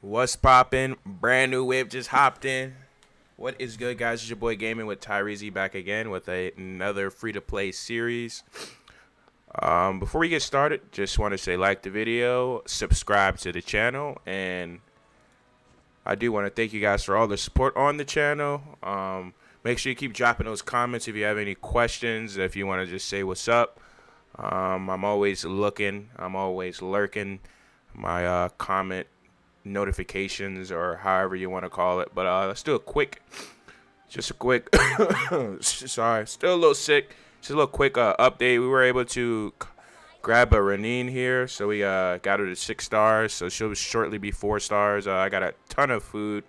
What's poppin'? Brand new whip just hopped in. What is good, guys? It's your boy Gaming with Tyreezy back again with a, another free to play series. Um, before we get started, just want to say like the video, subscribe to the channel, and I do want to thank you guys for all the support on the channel. Um, make sure you keep dropping those comments if you have any questions, if you want to just say what's up. Um, I'm always looking, I'm always lurking. My uh, comment notifications or however you want to call it. But uh, let's do a quick, just a quick. sorry, still a little sick. Just a little quick uh, update. We were able to grab a Renine here, so we uh, got her to six stars. So she'll shortly be four stars. Uh, I got a ton of food.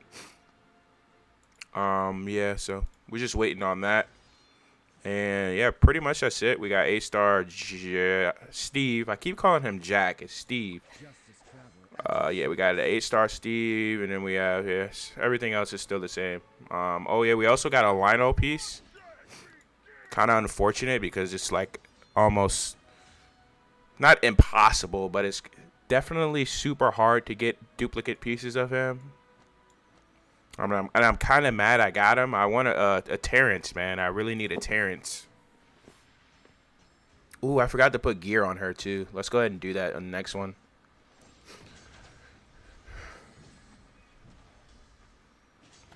Um, yeah, so we're just waiting on that. And yeah, pretty much that's it. We got A star J- Steve. I keep calling him Jack. It's Steve. Uh, yeah, we got an eight star Steve, and then we have yes, everything else is still the same. Um, oh yeah, we also got a Lino piece. Kind of unfortunate because it's like almost not impossible, but it's definitely super hard to get duplicate pieces of him. I mean, I'm, and I'm kind of mad I got him. I want a, a Terrence, man. I really need a Terrence. Ooh, I forgot to put gear on her too. Let's go ahead and do that on the next one.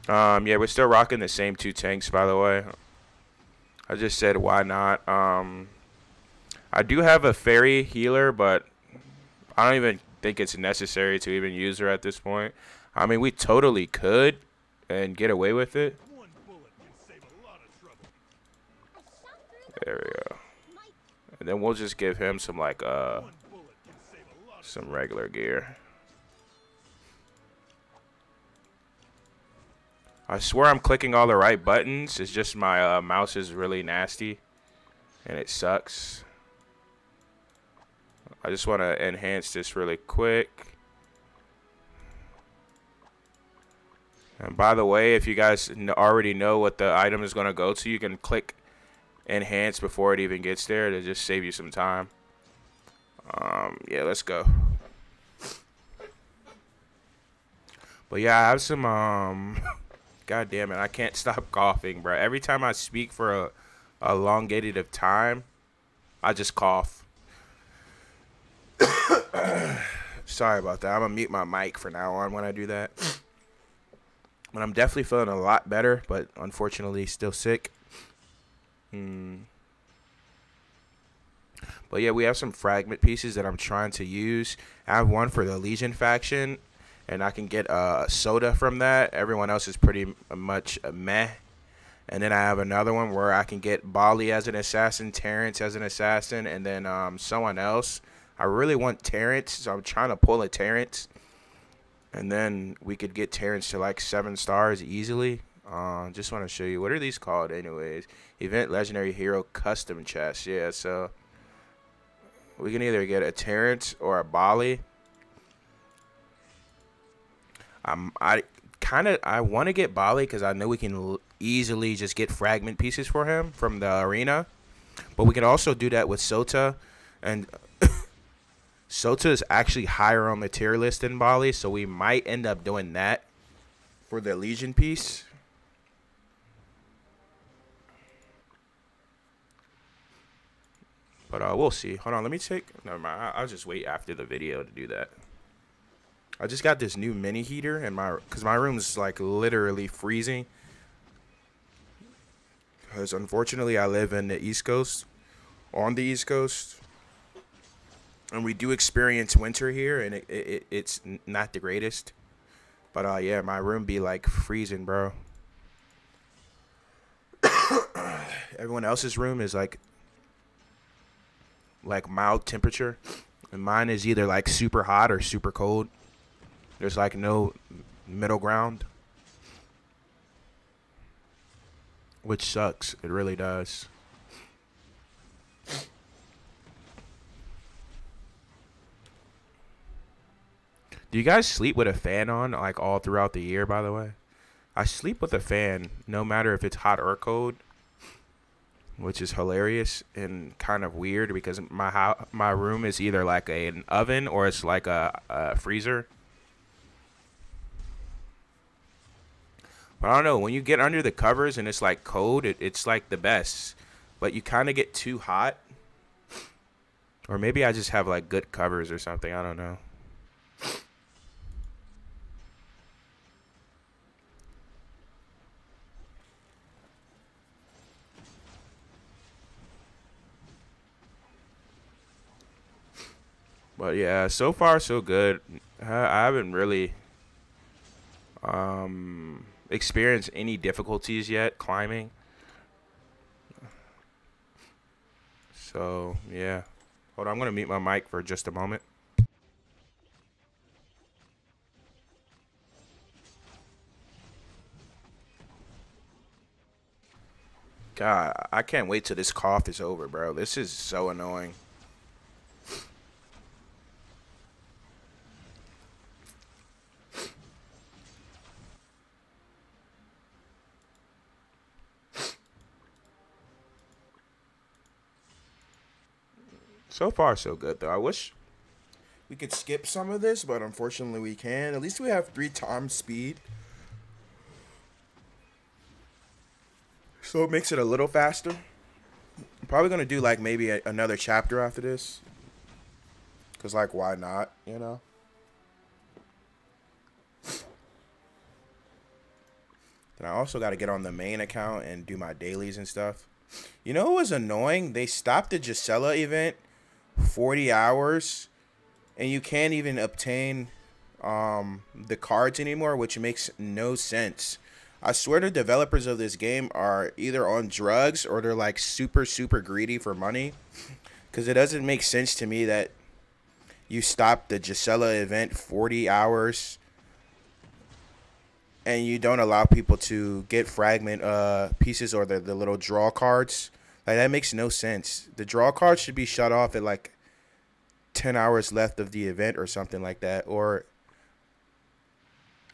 Um, yeah, we're still rocking the same two tanks, by the way. I just said why not. Um, I do have a fairy healer, but I don't even think it's necessary to even use her at this point. I mean, we totally could and get away with it. There we go. And then we'll just give him some like uh some regular gear. I swear I'm clicking all the right buttons. It's just my uh, mouse is really nasty. And it sucks. I just want to enhance this really quick. And by the way, if you guys already know what the item is going to go to, you can click enhance before it even gets there to just save you some time. Um, yeah, let's go. But yeah, I have some um God damn it, I can't stop coughing, bro. Every time I speak for a, a elongated of time, I just cough. Sorry about that. I'm gonna mute my mic for now on when I do that. But I'm definitely feeling a lot better, but unfortunately still sick. Hmm. But yeah, we have some fragment pieces that I'm trying to use. I have one for the Legion faction and I can get a Sota from that. Everyone else is pretty much a meh. And then I have another one where I can get Bali as an assassin, Terrence as an assassin, and then um, someone else. I really want Terrence, so I'm trying to pull a Terrence. And then we could get Terrence to like seven stars easily. Uh, just want to show you. What are these called anyways? Event Legendary Hero Custom Chest. Yeah, so we can either get a Terrence or a Bali. I kind of I want to get Bali because I know we can easily just get fragment pieces for him from the arena, but we can also do that with Sota, and Sota is actually higher on the tier list than Bali, so we might end up doing that for the Legion piece. But uh, we'll see. Hold on, let me take. Never mind. I'll just wait after the video to do that. I just got this new mini heater and my because my room is like literally freezing. Because unfortunately, I live in the East Coast, on the East Coast, and we do experience winter here, and it, it it's not the greatest. But uh, yeah, my room be like freezing, bro. Everyone else's room is like like mild temperature, and mine is either like super hot or super cold. There's like no middle ground. Which sucks. It really does. Do you guys sleep with a fan on like all throughout the year by the way? I sleep with a fan no matter if it's hot or cold, which is hilarious and kind of weird because my ho- my room is either like a, an oven or it's like a, a freezer. But I don't know. When you get under the covers and it's like cold, it, it's like the best. But you kind of get too hot. Or maybe I just have like good covers or something. I don't know. But yeah, so far so good. I haven't really um, experienced any difficulties yet climbing. So yeah, hold on. I'm gonna mute my mic for just a moment. God, I can't wait till this cough is over, bro. This is so annoying. So far, so good, though. I wish we could skip some of this, but unfortunately we can. At least we have three times speed. So it makes it a little faster. I'm probably going to do, like, maybe a, another chapter after this. Because, like, why not, you know? And I also got to get on the main account and do my dailies and stuff. You know what was annoying? They stopped the Gisela event 40 hours and you can't even obtain um, the cards anymore, which makes no sense. I swear the developers of this game are either on drugs or they're like super, super greedy for money. Because it doesn't make sense to me that you stop the Gisela event 40 hours and you don't allow people to get fragment uh, pieces or the, the little draw cards like that makes no sense. The draw card should be shut off at like 10 hours left of the event or something like that or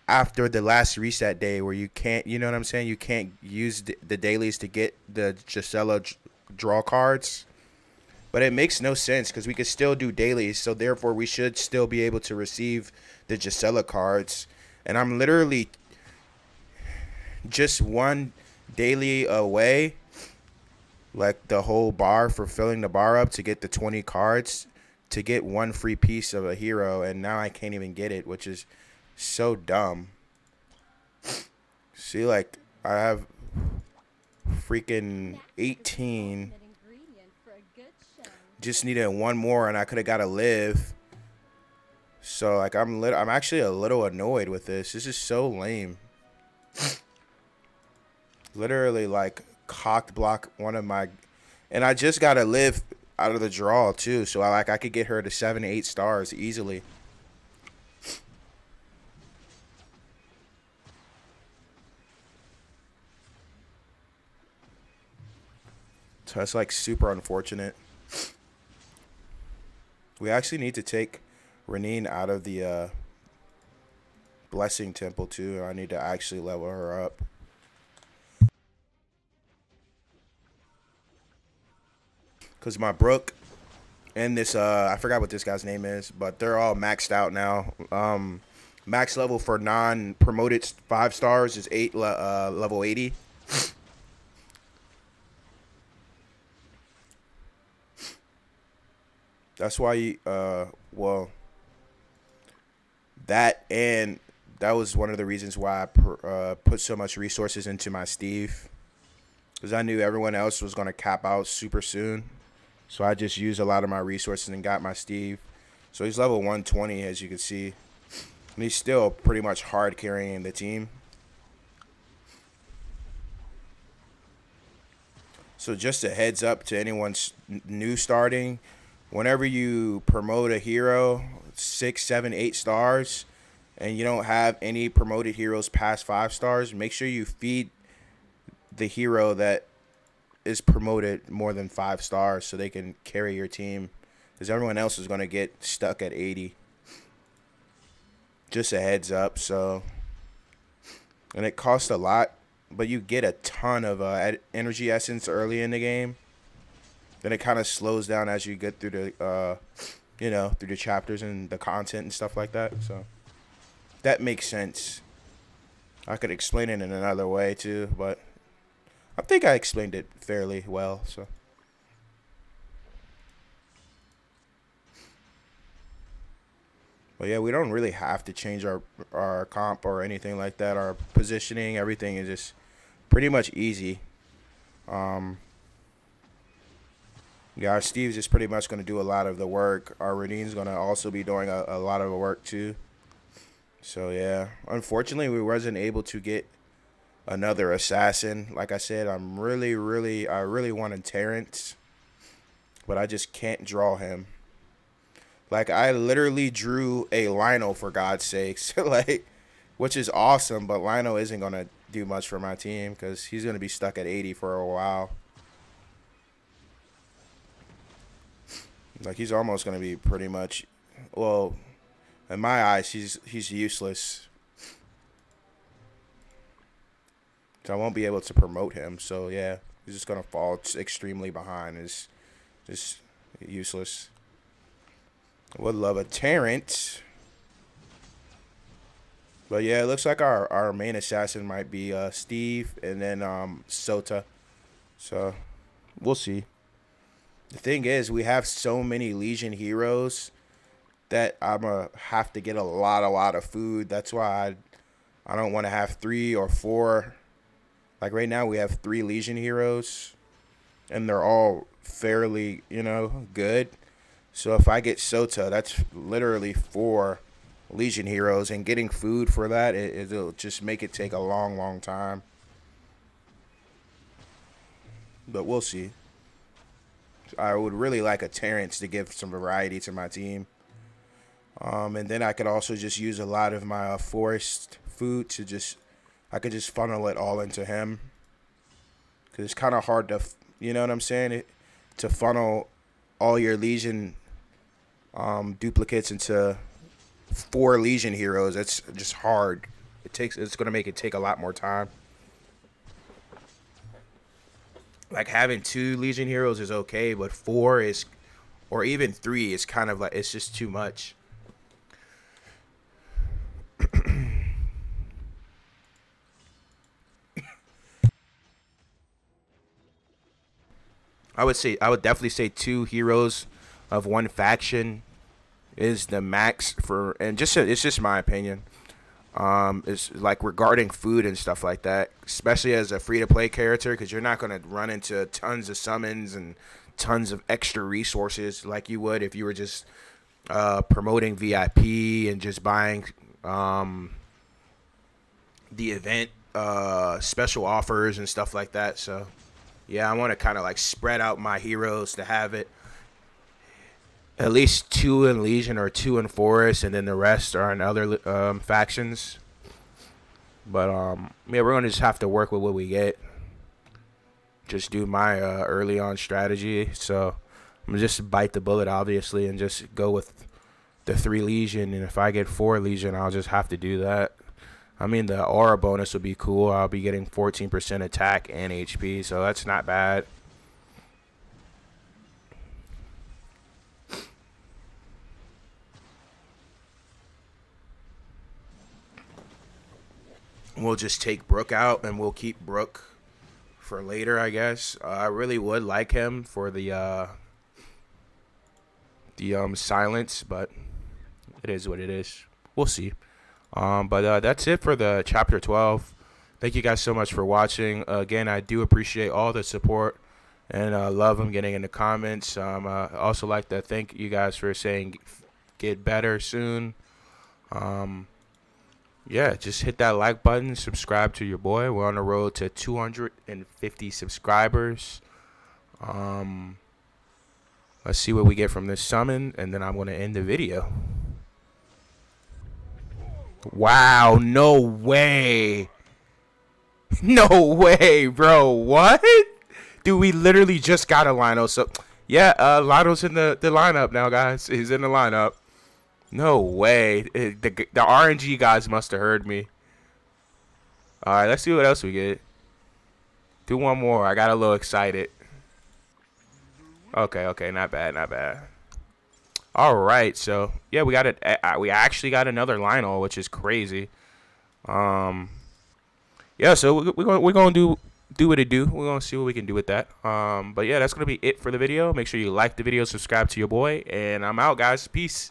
after the last reset day where you can't, you know what I'm saying? You can't use the dailies to get the Gisela draw cards. But it makes no sense because we could still do dailies, so therefore we should still be able to receive the Gisela cards. And I'm literally just one daily away like the whole bar for filling the bar up to get the 20 cards to get one free piece of a hero and now I can't even get it, which is so dumb. See like I have freaking 18 just needed one more and I could have got a live. So like I'm lit I'm actually a little annoyed with this. This is so lame. Literally like cocked block one of my, and I just got to live out of the draw too. So I like I could get her to seven, eight stars easily. So that's like super unfortunate. We actually need to take Renine out of the uh, Blessing Temple too. I need to actually level her up. Because my Brook and this uh I forgot what this guy's name is, but they're all maxed out now. Um, max level for non promoted five stars is eight uh, level eighty. That's why you, uh well that and that was one of the reasons why I uh, put so much resources into my Steve because I knew everyone else was going to cap out super soon. So I just used a lot of my resources and got my Steve. So he's level 120, as you can see. And he's still pretty much hard carrying the team. So just a heads up to anyone new starting, whenever you promote a hero, six, seven, eight stars, and you don't have any promoted heroes past five stars, make sure you feed the hero that is promoted more than five stars so they can carry your team because everyone else is going to get stuck at 80 just a heads up so and it costs a lot but you get a ton of uh, energy essence early in the game. Then it kind of slows down as you get through the uh, you know through the chapters and the content and stuff like that so. That makes sense. I could explain it in another way too, but I think I explained it fairly well. So. But yeah, we don't really have to change our our comp or anything like that. Our positioning, everything is just pretty much easy. Um, yeah, Steve's just pretty much going to do a lot of the work. Our Radine's going to also be doing a, a lot of the work too. So yeah, unfortunately, we wasn't able to get another assassin. Like I said, I'm really, really, I really wanted Terrence, but I just can't draw him. Like I literally drew a Lionel for God's sakes, like, which is awesome. But Lionel isn't gonna do much for my team because he's gonna be stuck at 80 for a while. Like he's almost gonna be pretty much, well, in my eyes, he's he's useless. So I won't be able to promote him. So yeah, he's just gonna fall extremely behind. Is just useless. Would love a Terrence. But yeah, it looks like our, our main assassin might be uh, Steve and then um, Sota. So we'll see. The thing is, we have so many Legion heroes that I'm gonna have to get a lot, a lot of food. That's why I, I don't want to have three or four. Like right now, we have three Legion heroes, and they're all fairly, you know, good. So if I get Sota, that's literally four Legion heroes, and getting food for that, it, it'll just make it take a long, long time. But we'll see. I would really like a Terrence to give some variety to my team. Um, and then I could also just use a lot of my uh, forest food to just, I could just funnel it all into him. Because it's kind of hard to, you know what I'm saying? It, to funnel all your Legion um, duplicates into four Legion heroes. It's just hard. It takes. It's gonna make it take a lot more time. Like having two Legion heroes is okay, but four is, or even three is kind of like it's just too much. I would say I would definitely say two heroes of one faction is the max for and just it's just my opinion. Um, it's like regarding food and stuff like that, especially as a free to play character, because you're not gonna run into tons of summons and tons of extra resources like you would if you were just uh, promoting VIP and just buying um, the event uh, special offers and stuff like that. So, yeah, I want to kind of like spread out my heroes to have it at least two in Legion or two in Forest, and then the rest are in other um, factions. But um, yeah, we're gonna just have to work with what we get. Just do my uh, early on strategy. So I'm just bite the bullet, obviously, and just go with the three Legion. And if I get four Legion, I'll just have to do that. I mean, the aura bonus would be cool. I'll be getting 14% attack and HP, so that's not bad. we'll just take Brook out and we'll keep Brook for later, I guess. Uh, I really would like him for the uh, the um, silence, but it is what it is. We'll see. Um, but uh, that's it for the chapter 12. Thank you guys so much for watching. Uh, again, I do appreciate all the support and uh, love them getting in the comments. Um, I also like to thank you guys for saying get better soon. Um, yeah, just hit that like button, subscribe to your boy. We're on the road to 250 subscribers. Um, let's see what we get from this summon, and then I'm going to end the video. Wow, no way. No way, bro. What? Dude, we literally just got a Lino. So, yeah, uh, Lino's in the, the lineup now, guys. He's in the lineup. No way. It, the, the RNG guys must have heard me. All right, let's see what else we get. Do one more. I got a little excited. Okay, okay, not bad, not bad. All right, so yeah, we got it. We actually got another Lionel, which is crazy. Um, yeah, so we're, gonna we're gonna do do what it do. We're gonna see what we can do with that. Um, but yeah, that's gonna be it for the video. Make sure you like the video, subscribe to your boy, and I'm out, guys. Peace.